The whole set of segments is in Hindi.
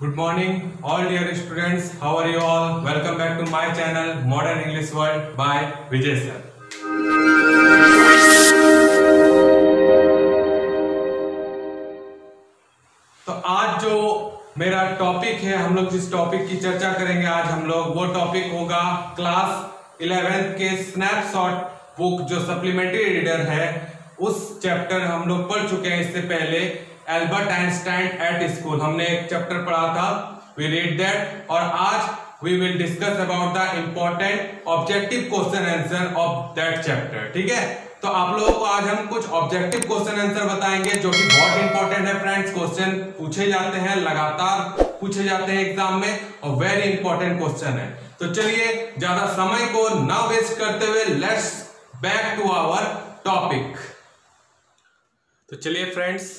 Good morning all dear students how are you all welcome back to my channel modern English world by Vijay sir तो आज जो मेरा टॉपिक है, हम लोग जिस टॉपिक की चर्चा करेंगे आज हम लोग, वो टॉपिक होगा क्लास इलेवेंथ के स्नैपशॉट बुक जो सप्लीमेंट्री रीडर है, उस चैप्टर हम लोग पढ़ चुके हैं इससे पहले। एल्बर्ट आइंस्टाइन एट स्कूल हमने एक चैप्टर पढ़ा था. वी रीड दैट और आज we will discuss about the important objective question answer of that chapter ठीक है? तो आप लोगों को आज हम कुछ ऑब्जेक्टिव क्वेश्चन आंसर बताएँगे जो कि बहुत इंपॉर्टेंट है फ्रेंड्स क्वेश्चन पूछे जाते हैं, लगातार पूछे जाते हैं एग्ज़ाम में. और वेरी इंपॉर्टेंट क्वेश्चन है. तो चलिए, ज़्यादा समय को ना वेस्ट करते हुए let's back to our topic तो चलिए फ्रेंड्स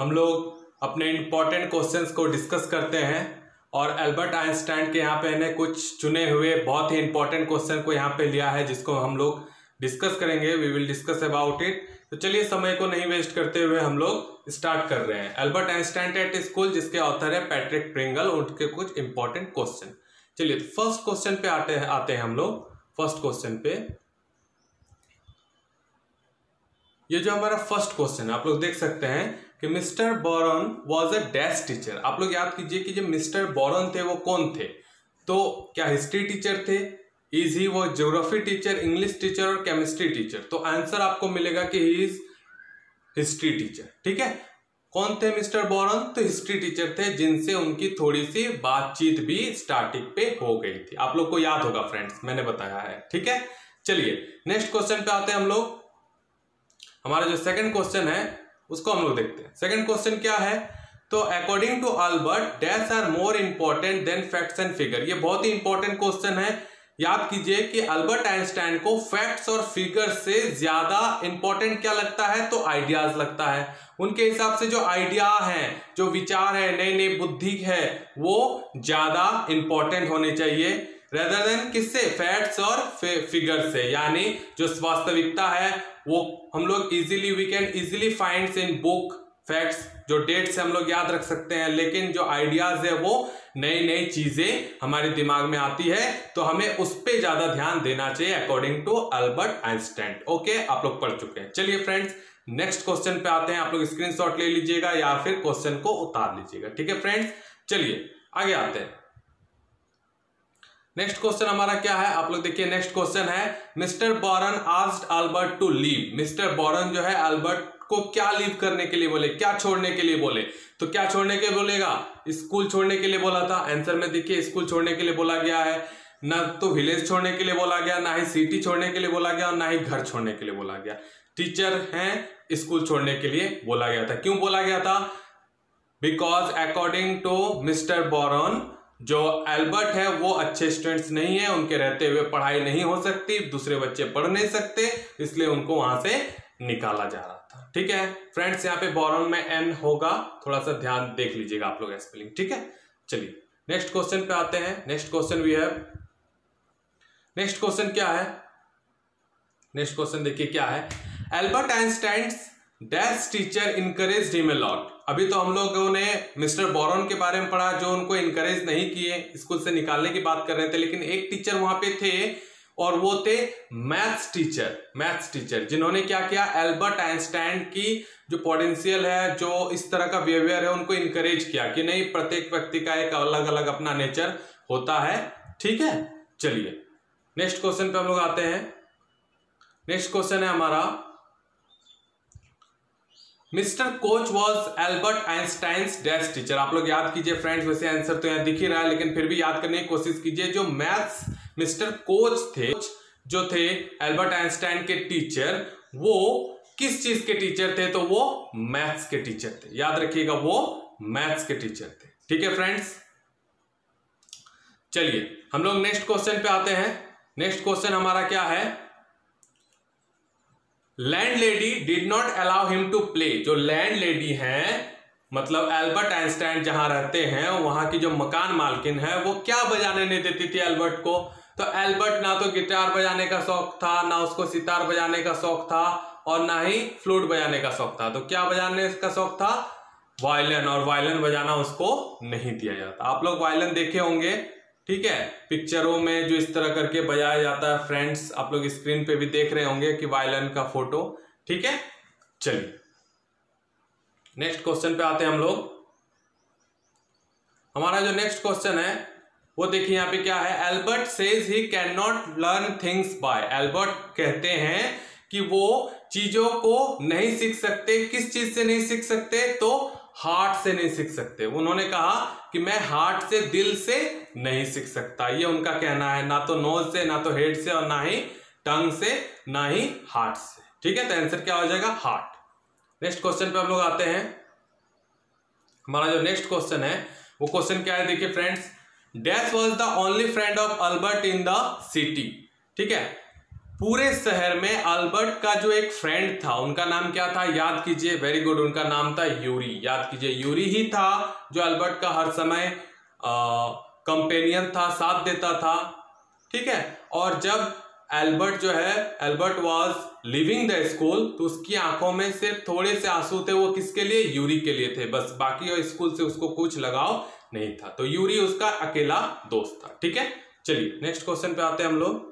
हम लोग अपने इंपॉर्टेंट क्वेश्चंस को डिस्कस करते हैं और एल्बर्ट आइंस्टाइन के यहाँ पे ने कुछ चुने हुए बहुत ही इंपॉर्टेंट क्वेश्चन को यहाँ पे लिया है, जिसको हम लोग डिस्कस करेंगे। We will discuss about it तो चलिए समय को नहीं वेस्ट करते हुए हम लोग स्टार्ट कर रहे हैं। एल्बर्ट आइंस्टाइन एट स्कूल जिसके ऑथर है पैट्रिक प्रिंगल उनके कुछ इंपॉर्टेंट क्वेश्चन चलिए फ़र्स्ट क्वेश्चन पे आते हैं आते हैं हम लोग। फ़र्स्ट क्वेश्चन पे ये जो हमारा फ़र्स्ट क्वेश्चन है, आप लोग देख सकते हैं कि mister Braun was a dash teacher आप लोग याद कीजिए कि जो मिस्टर बोरन थे, वो कौन थे? तो क्या हिस्ट्री टीचर थे? इज़ ही वो ज्योग्राफी टीचर इंग्लिश टीचर और केमिस्ट्री टीचर तो आंसर आपको मिलेगा कि ही इज़ हिस्ट्री टीचर ठीक है? कौन थे मिस्टर बोरन तो हिस्ट्री टीचर थे, जिनसे उनकी थोड़ी सी बातचीत भी स्टार्टिंग पे हो गई थी। आप लोग को याद होगा फ्रेंड्स मैंने बताया है। ठीक है? चलिए नेक्स्ट क्वेश्चन पे आते हैं हम लोग। हमारा जो सेकंड क्वेश्चन है, उसको हम लोग देखते हैं। सेकंड क्वेश्चन क्या है? तो according to Albert dash are more important than facts and figure ये बहुत ही इंपॉर्टेंट क्वेश्चन है। याद कीजिए कि अल्बर्ट आइंस्टाइन को फैक्ट्स और फिगर से ज़्यादा इंपॉर्टेंट क्या लगता है? तो आइडियाज़ लगता है। उनके हिसाब से जो आइडिया है, जो विचार है नई नई बुद्धि है, वो ज़्यादा इंपॉर्टेंट होने चाहिए। रेदर देन किससे? फैक्ट्स और फिगर से। यानी जो वास्तविकता है, वो हम लोग easily we can easily find in book facts जो डेट्स हम लोग याद रख सकते हैं। लेकिन जो आइडियाज़ है, वो नई नई चीज़ें हमारे दिमाग में आती है तो हमें उस पर ज़्यादा ध्यान देना चाहिए according to Albert Einstein okay आप लोग पढ़ चुके हैं। चलिए फ्रेंड्स नेक्स्ट क्वेश्चन पे आते हैं। आप लोग स्क्रीनशॉट ले लीजिएगा या फिर क्वेश्चन को उतार लीजिएगा। ठीक है फ्रेंड्स चलिए, आगे आते हैं। नेक्स्ट क्वेश्चन हमारा क्या है? आप लोग देखिए, नेक्स्ट क्वेश्चन है, mister Braun asked Albert to leave. Mister Braun जो है, अल्बर्ट को क्या लीव करने के लिए बोले? क्या छोड़ने के लिए बोले? तो क्या छोड़ने के बोलेगा? स्कूल छोड़ने के लिए बोला था। आंसर में देखिए, स्कूल छोड़ने के लिए बोला गया है। ना तो विलेज छोड़ने के लिए बोला गया, ना ही सिटी छोड़ने के लिए बोला गया, और ना ही घर छोड़ने के लिए बोला गया। टीचर हैं, स्कूल छोड़ने के लिए बोला गया था। क्यों बोला गया था? Because according to mister Braun जो एल्बर्ट है, वो अच्छे स्टूडेंट्स नहीं है, उनके रहते हुए पढ़ाई नहीं हो सकती, दूसरे बच्चे पढ़ नहीं सकते, इसलिए उनको वहाँ से निकाला जा रहा था। ठीक है? फ्रेंड्स यहाँ पे बॉरन में एन होगा थोड़ा सा ध्यान देख लीजिएगा आप लोग स्पेलिंग ठीक है? चलिए नेक्स्ट क्वेश्चन पे आते हैं। Next question we have next question क्या है? नेक्स्ट क्वेश्चन देखिए क्या है। Albert Einstein dash teacher encourage him lot अभी तो हम लोगों ने मिस्टर बोरन के बारे में पढ़ा, जो उनको इनकरेज नहीं किए, स्कूल से निकालने की बात कर रहे थे, लेकिन एक टीचर वहाँ पे थे, और वो थे मैथ्स टीचर मैथ्स टीचर जिन्होंने क्या किया एल्बर्ट आइंस्टाइन की जो पोटेंशियल है, जो इस तरह का बिहेवियर है, उनको इनकरेज किया कि नहीं, प्रत्येक व्यक्ति का एक अलग अलग अपना नेचर होता है। ठीक है? चलिए नेक्स्ट क्वेश्चन पे हम लोग आते हैं। नेक्स्ट क्वेश्चन है हमारा। Mister Koch was Albert Einstein dash teacher. आप लोग याद कीजिए फ्रेंड्स, वैसे आंसर तो यहाँ दिख ही रहा है, लेकिन फिर भी याद करने की कोशिश कीजिए, जो मैथ्स मिस्टर कोच थे, जो थे एल्बर्ट आइंस्टाइन के टीचर, वो किस चीज़ के टीचर थे? तो वो मैथ्स के टीचर थे। याद रखिएगा, वो मैथ्स के टीचर थे। ठीक है फ्रेंड्स? चलिए, हम लोग नेक्स्ट क्वेश्चन पे आते हैं। नेक्स्ट क्वेश्चन हमारा क्या है? Landlady did not allow him to play जो लैंड लेडी है मतलब एल्बर्ट आइंस्टाइन जहाँ रहते हैं, वहाँ की जो मकान मालकिन है, वो क्या बजाने नहीं देती थी एल्बर्ट को? तो एल्बर्ट ना तो गिटार बजाने का शौक था, ना उसको सितार बजाने का शौक था, और ना ही फ्लूट बजाने का शौक था। तो क्या बजाने का शौक था? वायलन और वायलन बजाना उसको नहीं दिया जाता। आप लोग वायलन देखे होंगे ठीक है? पिक्चरों में जो इस तरह करके बजाया जाता है फ्रेंड्स आप लोग स्क्रीन पे भी देख रहे होंगे कि वायलन का फ़ोटो ठीक है? चलिए। नेक्स्ट क्वेश्चन पे आते हैं हम लोग। हमारा जो नेक्स्ट क्वेश्चन है, वो देखिए यहाँ पे क्या है? Albert says he can not learn things by Albert कहते हैं कि वो चीज़ों को नहीं सीख सकते, किस चीज़ से नहीं सीख सकते? तो हार्ट से नहीं सीख सकते। उन्होंने कहा कि मैं हार्ट से दिल से नहीं सीख सकता। ये उनका कहना है, ना तो नोज़ से, ना तो हेड से और ना ही टंग से, ना ही हार्ट से। ठीक है तो आंसर क्या हो जाएगा? हार्ट नेक्स्ट क्वेश्चन पे हम लोग आते हैं। हमारा जो नेक्स्ट क्वेश्चन है, वो क्वेश्चन क्या है देखिए friends death was the only friend of Albert in the city ठीक है? पूरे शहर में अल्बर्ट का जो एक फ्रेंड था, उनका नाम क्या था? याद कीजिए वेरी गुड उनका नाम था यूरी। याद कीजिए, यूरी ही था जो अल्बर्ट का हर समय कंपेनियन था, साथ देता था। ठीक है? और जब एल्बर्ट जो है Albert was leaving the school तो उसकी आँखों में सिर्फ़ थोड़े से आँसू थे, वो किसके लिए? यूरी के लिए थे। बस बाकी स्कूल से उसको कुछ लगाव नहीं था। तो यूरी उसका अकेला दोस्त था। ठीक है? चलिए नेक्स्ट क्वेश्चन पे आते हैं हम लोग।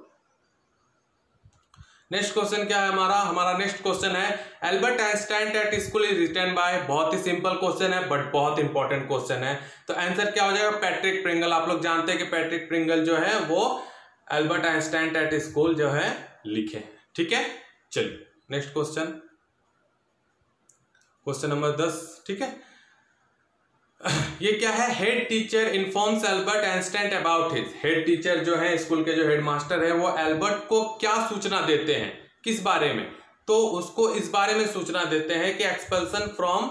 नेक्स्ट क्वेश्चन क्या है हमारा? हमारा नेक्स्ट क्वेश्चन है Albert Einstein at school is written by बहुत ही सिंपल क्वेश्चन है बट बहुत इंपॉर्टेंट क्वेश्चन है। तो आंसर क्या हो जाएगा? पैट्रिक प्रिंगल आप लोग जानते हैं कि पैट्रिक प्रिंगल जो है, वो एल्बर्ट आइंस्टाइन एट स्कूल जो है, लिखे ठीक है? चलिए नेक्स्ट क्वेश्चन क्वेश्चन नंबर दस। ठीक है? ये क्या है? Head teacher informs Albert Einstein about his head teacher जो है, स्कूल के जो हेड मास्टर है, वो एल्बर्ट को क्या सूचना देते हैं? किस बारे में? तो उसको इस बारे में सूचना देते हैं कि एक्सपल्सन फ्रॉम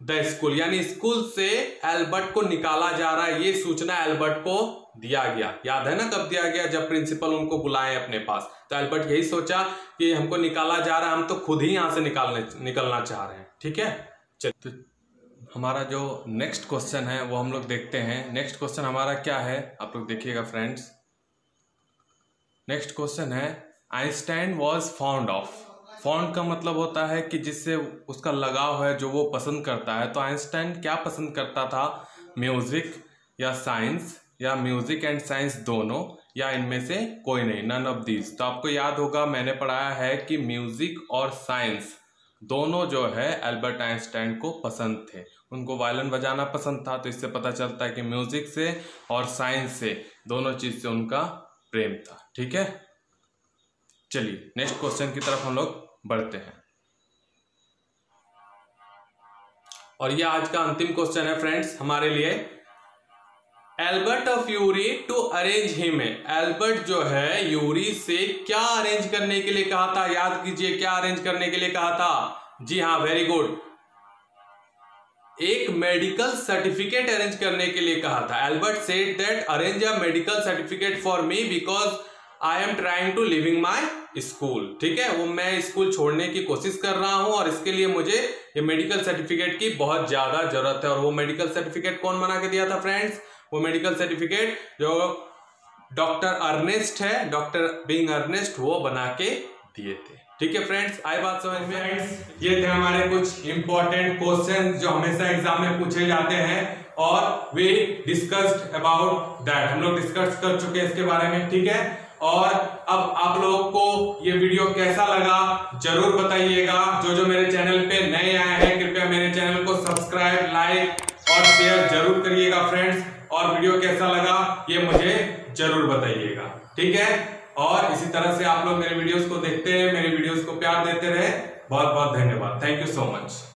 द स्कूल यानी स्कूल से एल्बर्ट को निकाला जा रहा है। ये सूचना एल्बर्ट को दिया गया। याद है ना कब दिया गया? जब प्रिंसिपल उनको बुलाए अपने पास। तो एल्बर्ट यही सोचा कि हमको निकाला जा रहा है। हम तो खुद ही यहाँ से निकालने, निकलना चाह रहे हैं। ठीक है? चलिए हमारा जो नेक्स्ट क्वेश्चन है, वो हम लोग देखते हैं। नेक्स्ट क्वेश्चन हमारा क्या है? आप लोग देखिएगा फ्रेंड्स नेक्स्ट क्वेश्चन है Einstein was fond of fond का मतलब होता है कि जिससे उसका लगाव है, जो वो पसंद करता है। तो आइंस्टाइन क्या पसंद करता था? म्यूज़िक या साइंस या म्यूज़िक एंड साइंस दोनों, या इनमें से कोई नहीं? नन ऑफ़ दीज तो आपको याद होगा, मैंने पढ़ाया है कि म्यूज़िक और साइंस दोनों जो है एल्बर्ट आइंस्टाइन को पसंद थे। उनको वायलिन बजाना पसंद था तो इससे पता चलता है कि म्यूज़िक से और साइंस से दोनों चीज़ से उनका प्रेम था। ठीक है? चलिए, नेक्स्ट क्वेश्चन की तरफ़ हम लोग बढ़ते हैं। और ये आज का अंतिम क्वेश्चन है फ्रेंड्स, हमारे लिए Albert of Yuri to arrange him Albert जो है यूरी से क्या अरेंज करने के लिए कहा था? याद कीजिए, क्या अरेंज करने के लिए कहा था? जी हाँ वेरी गुड एक मेडिकल सर्टिफिकेट अरेंज करने के लिए कहा था। Albert said that arrange a medical certificate for me because I am trying to leaving my school ठीक है? वो मैं स्कूल छोड़ने की कोशिश कर रहा हूँ और इसके लिए मुझे ये मेडिकल सर्टिफिकेट की बहुत ज़्यादा ज़रूरत है। और वो मेडिकल सर्टिफिकेट कौन बना के दिया था फ्रेंड्स वो मेडिकल सर्टिफिकेट जो डॉक्टर अर्नेस्ट है डॉक्टर बिंग अर्नेस्ट वो बना के दिए थे। ठीक है फ्रेंड्स आई बात समझ में? फ्रेंड्स ये थे हमारे कुछ इंपॉर्टेंट क्वेश्चन जो हमेशा एग्ज़ाम में पूछे जाते हैं और वे डिस्कस्ड अबाउट दैट हम लोग डिस्कस कर चुके हैं इसके बारे में, ठीक है? और अब आप लोगों को ये वीडियो कैसा लगा, ज़रूर बताइएगा। जो जो मेरे चैनल पे नए आए हैं, कृपया मेरे चैनल को सब्सक्राइब लाइक और शेयर ज़रूर करिएगा फ्रेंड्स और वीडियो कैसा लगा, ये मुझे ज़रूर बताइएगा। ठीक है? और इसी तरह से आप लोग मेरे वीडियोस को देखते हैं मेरे वीडियोस को प्यार देते रहे। बहुत बहुत धन्यवाद। Thank you so much